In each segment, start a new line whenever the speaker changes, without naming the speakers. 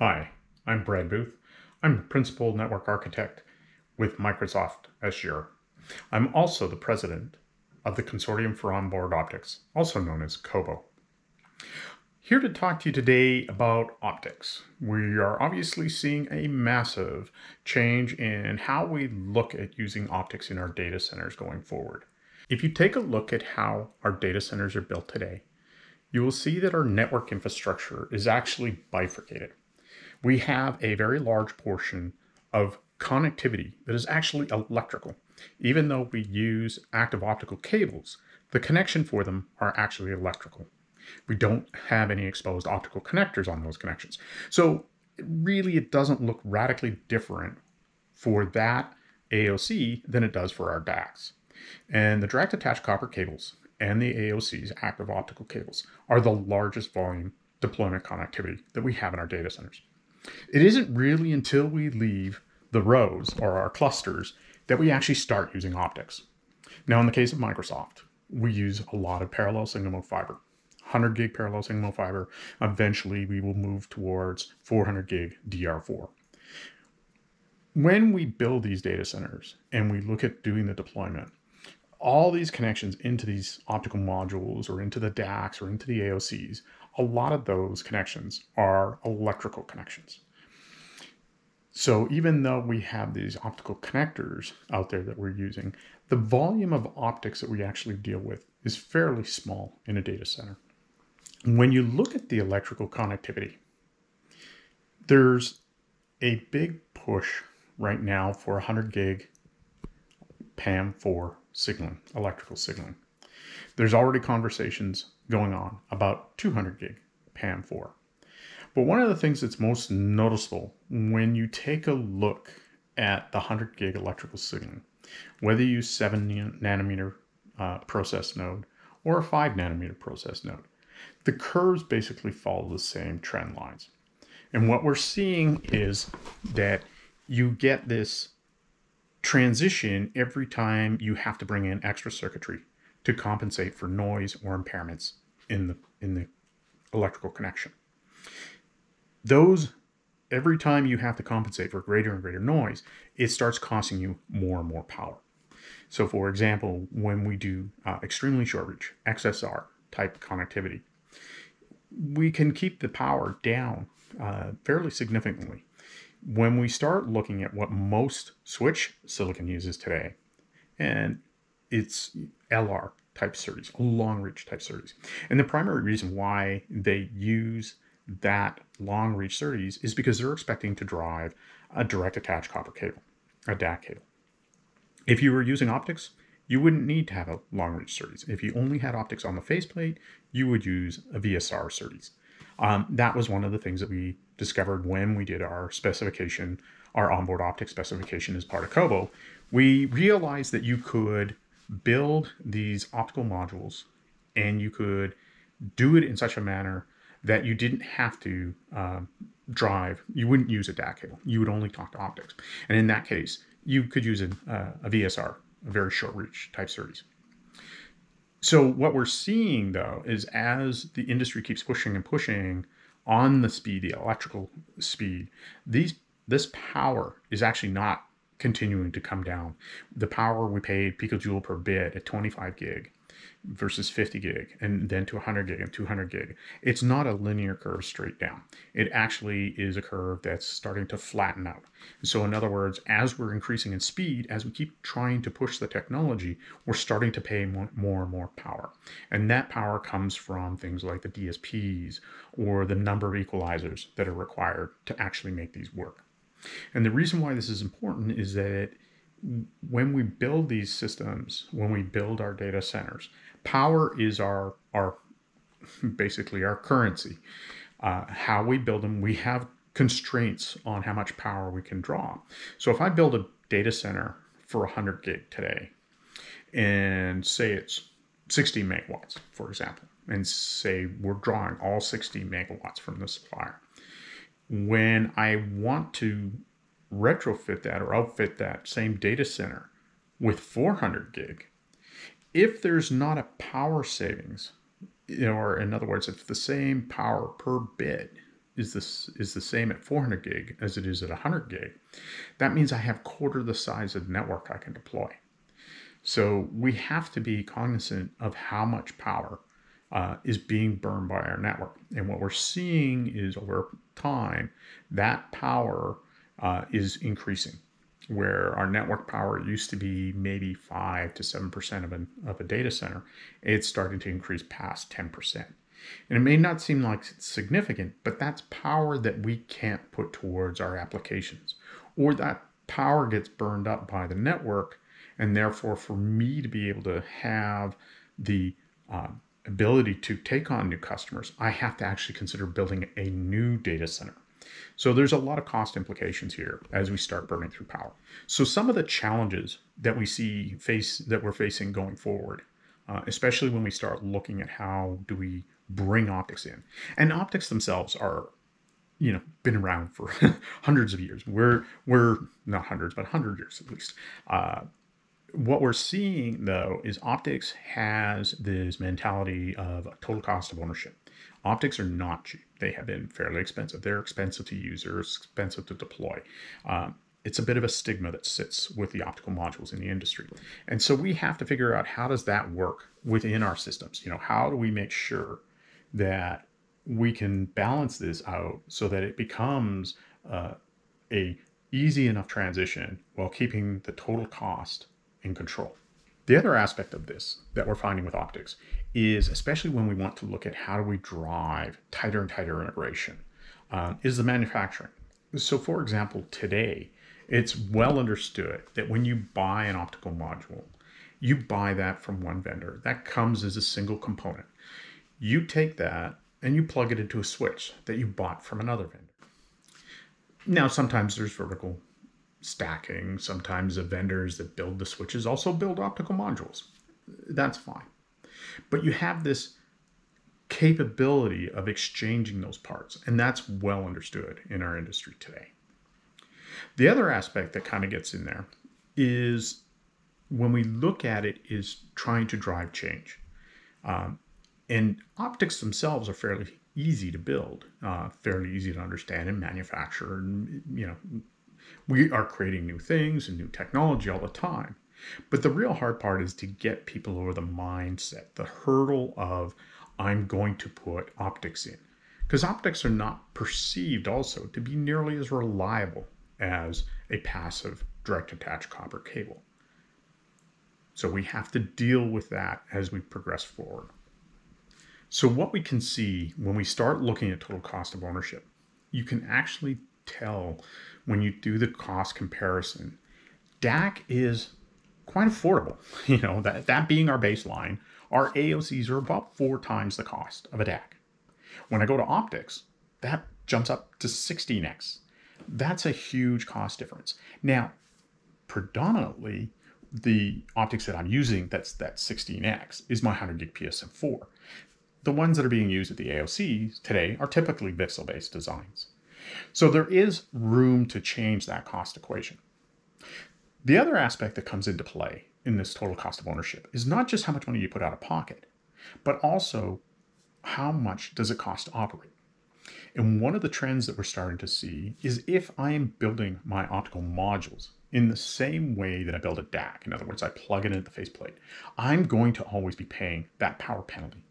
Hi, I'm Brad Booth. I'm the Principal Network Architect with Microsoft Azure. I'm also the President of the Consortium for Onboard Optics, also known as COBO. Here to talk to you today about optics. We are obviously seeing a massive change in how we look at using optics in our data centers going forward. If you take a look at how our data centers are built today, you will see that our network infrastructure is actually bifurcated. We have a very large portion of connectivity that is actually electrical. Even though we use active optical cables, the connection for them are actually electrical. We don't have any exposed optical connectors on those connections. So really it doesn't look radically different for that AOC than it does for our DACs. And the direct attached copper cables and the AOC's active optical cables are the largest volume deployment connectivity that we have in our data centers. It isn't really until we leave the rows or our clusters that we actually start using optics. Now, in the case of Microsoft, we use a lot of parallel single mode fiber. 100 gig parallel single mode fiber. Eventually, we will move towards 400 gig DR4. When we build these data centers and we look at doing the deployment, all these connections into these optical modules or into the DACs or into the AOCs, a lot of those connections are electrical connections. So even though we have these optical connectors out there that we're using, the volume of optics that we actually deal with is fairly small in a data center. When you look at the electrical connectivity, there's a big push right now for 100 gig PAM4 signaling, electrical signaling. There's already conversations going on about 200 gig PAM4. But one of the things that's most noticeable when you take a look at the 100 gig electrical signaling, whether you use 7 nanometer uh, process node or a 5 nanometer process node, the curves basically follow the same trend lines. And what we're seeing is that you get this transition every time you have to bring in extra circuitry to compensate for noise or impairments in the in the electrical connection. Those every time you have to compensate for greater and greater noise, it starts costing you more and more power. So, for example, when we do uh, extremely short reach XSR type connectivity, we can keep the power down uh, fairly significantly when we start looking at what most switch silicon uses today, and it's LR type SerDes, long reach type SerDes. And the primary reason why they use that long reach SerDes is because they're expecting to drive a direct attached copper cable, a DAC cable. If you were using optics, you wouldn't need to have a long reach SerDes. If you only had optics on the faceplate, you would use a VSR SerDes. Um, that was one of the things that we discovered when we did our specification, our onboard optics specification as part of COBO. We realized that you could build these optical modules and you could do it in such a manner that you didn't have to uh, drive, you wouldn't use a DAC cable. You would only talk to optics. And in that case, you could use uh, a VSR, a very short reach type SerDes. So what we're seeing though is as the industry keeps pushing and pushing on the speed, the electrical speed, these this power is actually not continuing to come down. The power we paid picojoule per bit at 25 gig versus 50 gig and then to 100 gig and 200 gig. It's not a linear curve straight down. It actually is a curve that's starting to flatten out. So in other words, as we're increasing in speed, as we keep trying to push the technology, we're starting to pay more, more and more power. And that power comes from things like the DSPs or the number of equalizers that are required to actually make these work. And the reason why this is important is that when we build these systems, when we build our data centers, power is our our basically our currency. Uh, how we build them, we have constraints on how much power we can draw. So if I build a data center for 100 gig today, and say it's 60 megawatts, for example, and say we're drawing all 60 megawatts from the supplier. When I want to retrofit that or outfit that same data center with 400 gig, if there's not a power savings, or in other words, if the same power per bit is this is the same at 400 gig as it is at 100 gig, that means I have quarter the size of the network I can deploy. So we have to be cognizant of how much power uh, is being burned by our network. And what we're seeing is over time, that power uh, is increasing. Where our network power used to be maybe 5 to 7% of, an, of a data center, it's starting to increase past 10%. And it may not seem like it's significant, but that's power that we can't put towards our applications. Or that power gets burned up by the network. And therefore, for me to be able to have the uh, ability to take on new customers, I have to actually consider building a new data center. So there's a lot of cost implications here as we start burning through power. So some of the challenges that we see face that we're facing going forward, uh, especially when we start looking at how do we bring optics in, and optics themselves are, you know, been around for hundreds of years. We're we're not hundreds, but hundred years at least. Uh, what we're seeing though is optics has this mentality of total cost of ownership. Optics are not cheap. They have been fairly expensive. They're expensive to use. They're expensive to deploy. Um, it's a bit of a stigma that sits with the optical modules in the industry. And so we have to figure out how does that work within our systems? You know, how do we make sure that we can balance this out so that it becomes uh, a easy enough transition while keeping the total cost in control. The other aspect of this that we're finding with optics is, especially when we want to look at how do we drive tighter and tighter integration, uh, is the manufacturing. So, for example, today, it's well understood that when you buy an optical module, you buy that from one vendor. That comes as a single component. You take that and you plug it into a switch that you bought from another vendor. Now, sometimes there's vertical stacking. Sometimes the vendors that build the switches also build optical modules. That's fine. But you have this capability of exchanging those parts, and that's well understood in our industry today. The other aspect that kind of gets in there is when we look at it is trying to drive change. Um, and optics themselves are fairly easy to build, uh, fairly easy to understand and manufacture, and you know we are creating new things and new technology all the time. But the real hard part is to get people over the mindset, the hurdle of, I'm going to put optics in. Because optics are not perceived also to be nearly as reliable as a passive direct attached copper cable. So we have to deal with that as we progress forward. So, what we can see when we start looking at total cost of ownership, you can actually tell when you do the cost comparison. DAC is quite affordable. You know, that, that being our baseline, our AOCs are about four times the cost of a DAC. When I go to optics, that jumps up to 16x. That's a huge cost difference. Now, predominantly, the optics that I'm using that's that 16x is my 100 gig PSM4. The ones that are being used at the AOCs today are typically VCSEL based designs. So there is room to change that cost equation. The other aspect that comes into play in this total cost of ownership is not just how much money you put out of pocket, but also how much does it cost to operate. And one of the trends that we're starting to see is if I am building my optical modules in the same way that I build a DAC, in other words, I plug it into the faceplate, I'm going to always be paying that power penalty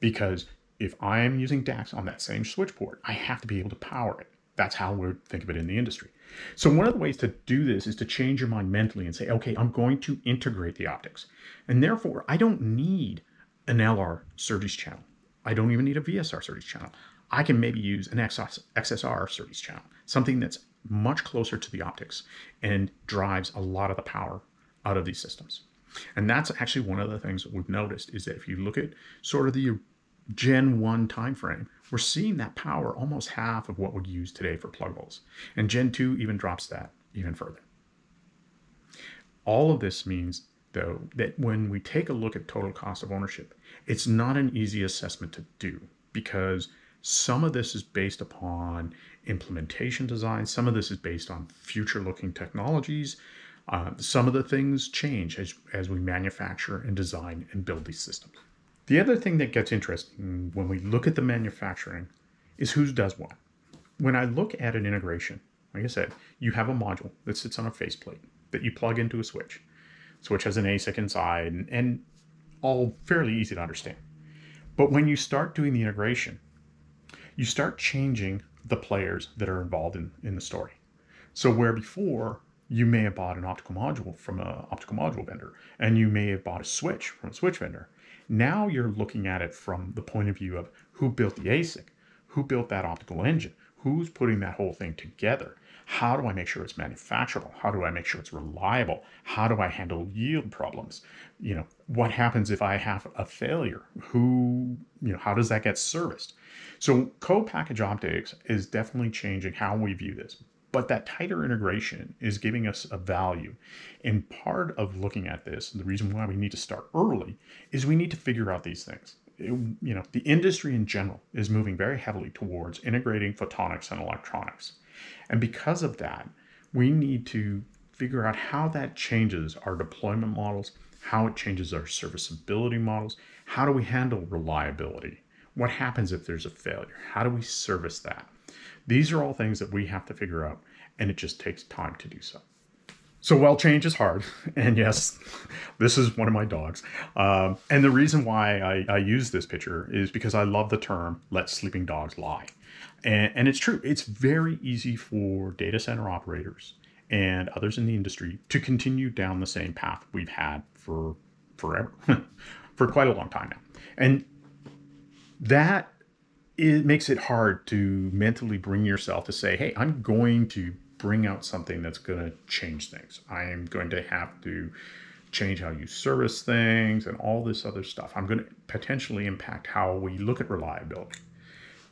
because if I am using DACs on that same switch port, I have to be able to power it. That's how we think of it in the industry. So one of the ways to do this is to change your mind mentally and say, okay, I'm going to integrate the optics. And therefore, I don't need an LR SerDes channel. I don't even need a VSR SerDes channel. I can maybe use an XSR SerDes channel, something that's much closer to the optics and drives a lot of the power out of these systems. And that's actually one of the things that we've noticed is that if you look at sort of the Gen 1 timeframe, we're seeing that power almost half of what we use today for pluggables. And Gen 2 even drops that even further. All of this means, though, that when we take a look at total cost of ownership, it's not an easy assessment to do because some of this is based upon implementation design, some of this is based on future looking technologies. Uh, some of the things change as, as we manufacture and design and build these systems. The other thing that gets interesting when we look at the manufacturing is who does what. when I look at an integration, like I said, you have a module that sits on a faceplate that you plug into a switch. Switch has an ASIC inside and, and all fairly easy to understand. But when you start doing the integration, you start changing the players that are involved in, in the story. So where before you may have bought an optical module from an optical module vendor and you may have bought a switch from a switch vendor, now you're looking at it from the point of view of who built the ASIC, who built that optical engine, who's putting that whole thing together. How do I make sure it's manufacturable? How do I make sure it's reliable? How do I handle yield problems? You know, what happens if I have a failure? Who, you know, how does that get serviced? So co-package optics is definitely changing how we view this. But that tighter integration is giving us a value. And part of looking at this, the reason why we need to start early, is we need to figure out these things. It, you know, the industry in general is moving very heavily towards integrating photonics and electronics. And because of that, we need to figure out how that changes our deployment models, how it changes our serviceability models, how do we handle reliability? What happens if there's a failure? How do we service that? These are all things that we have to figure out, and it just takes time to do so. So, while change is hard, and yes, this is one of my dogs. Um, and the reason why I, I, use this picture is because I love the term let sleeping dogs lie. And, and it's true, it's very easy for data center operators and others in the industry to continue down the same path we've had for forever, for quite a long time now. And that it makes it hard to mentally bring yourself to say, hey, I'm going to bring out something that's going to change things. I am going to have to change how you service things and all this other stuff. I'm going to potentially impact how we look at reliability.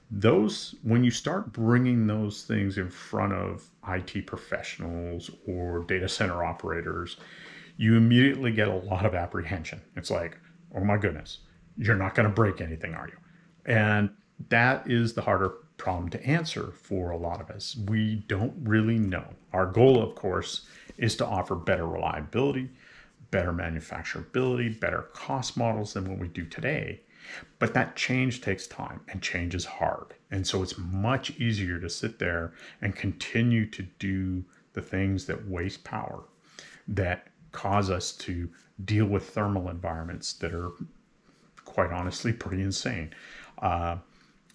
Those, when you start bringing those things in front of IT professionals or data center operators, you immediately get a lot of apprehension. It's like, oh my goodness, you're not going to break anything, are you? And that is the harder problem to answer for a lot of us. We don't really know. Our goal, of course, is to offer better reliability, better manufacturability, better cost models than what we do today. But that change takes time and change is hard. And so it's much easier to sit there and continue to do the things that waste power, that cause us to deal with thermal environments that are quite honestly pretty insane. Uh,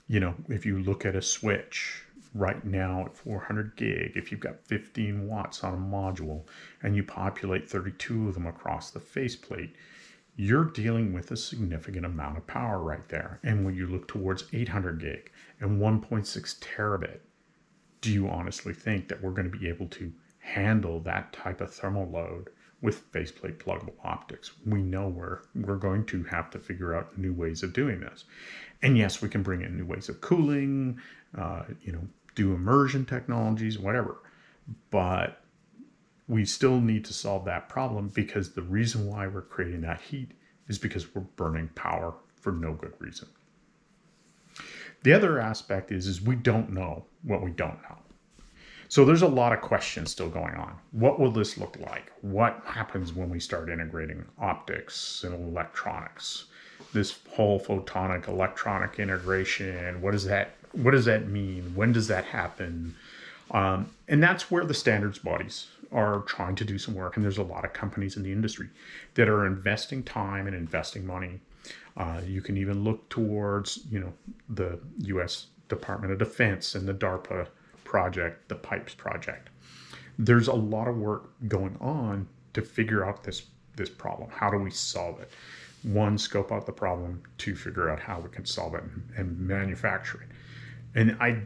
you know, if you look at a switch right now at 400 gig, if you've got 15 watts on a module and you populate 32 of them across the faceplate, you're dealing with a significant amount of power right there. And when you look towards 800 gig and 1.6 terabit, do you honestly think that we're going to be able to handle that type of thermal load with faceplate pluggable optics. We know we're, we're going to have to figure out new ways of doing this. And yes, we can bring in new ways of cooling, uh, you know, do immersion technologies, whatever. But we still need to solve that problem because the reason why we're creating that heat is because we're burning power for no good reason. The other aspect is, is we don't know what we don't know. So there's a lot of questions still going on. What will this look like? What happens when we start integrating optics and electronics? This whole photonic electronic integration, what does that what does that mean? When does that happen? Um, and that's where the standards bodies are trying to do some work. And there's a lot of companies in the industry that are investing time and investing money. Uh, you can even look towards, you know, the U.S. Department of Defense and the DARPA project, the pipes project. There's a lot of work going on to figure out this this problem. How do we solve it? One, scope out the problem. Two, figure out how we can solve it and, and manufacture it. And I,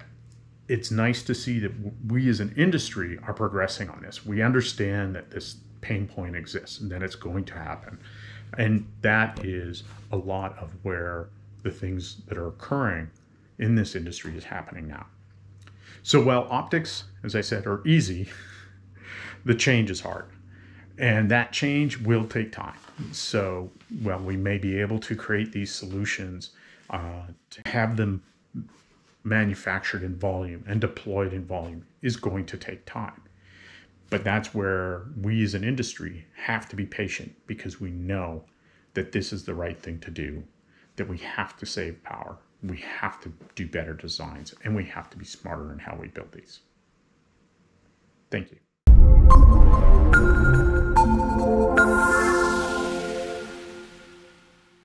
it's nice to see that we as an industry are progressing on this. We understand that this pain point exists and that it's going to happen. And that is a lot of where the things that are occurring in this industry is happening now. So while optics, as I said, are easy, the change is hard. And that change will take time. So, well, we may be able to create these solutions uh, to have them manufactured in volume and deployed in volume is going to take time. But that's where we as an industry have to be patient because we know that this is the right thing to do, that we have to save power, we have to do better designs and we have to be smarter in how we build these. Thank you.